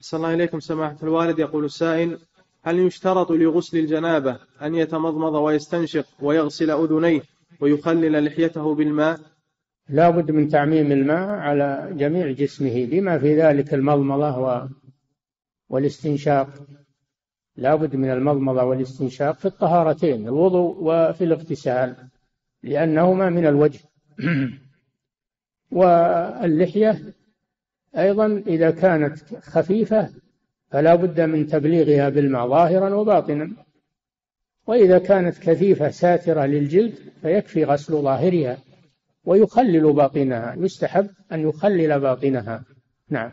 صلى الله إليكم سماحة الوالد. يقول السائل هل يشترط لغسل الجنابة أن يتمضمض ويستنشق ويغسل أذنيه ويخلل لحيته بالماء؟ لا بد من تعميم الماء على جميع جسمه بما في ذلك المضمضة والاستنشاق. لا بد من المضمضة والاستنشاق في الطهارتين الوضوء وفي الاغتسال لأنهما من الوجه. واللحية أيضا إذا كانت خفيفة فلا بد من تبليغها بالماء ظاهرا وباطنا. وإذا كانت كثيفة ساترة للجلد فيكفي غسل ظاهرها ويخلل باطنها يستحب أن يخلل باطنها. نعم.